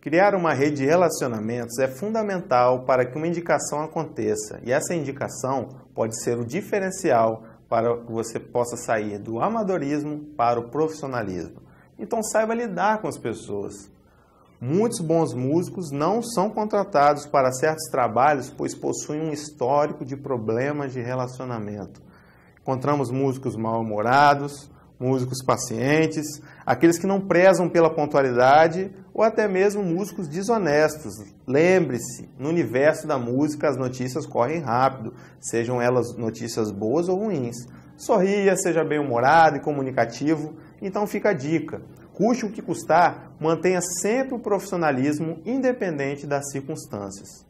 Criar uma rede de relacionamentos é fundamental para que uma indicação aconteça e essa indicação pode ser o diferencial para que você possa sair do amadorismo para o profissionalismo. Então saiba lidar com as pessoas. Muitos bons músicos não são contratados para certos trabalhos pois possuem um histórico de problemas de relacionamento. Encontramos músicos mal-humorados, músicos pacientes, aqueles que não prezam pela pontualidade ou até mesmo músicos desonestos. Lembre-se, no universo da música as notícias correm rápido, sejam elas notícias boas ou ruins. Sorria, seja bem-humorado e comunicativo, então fica a dica. Custe o que custar, mantenha sempre o profissionalismo independente das circunstâncias.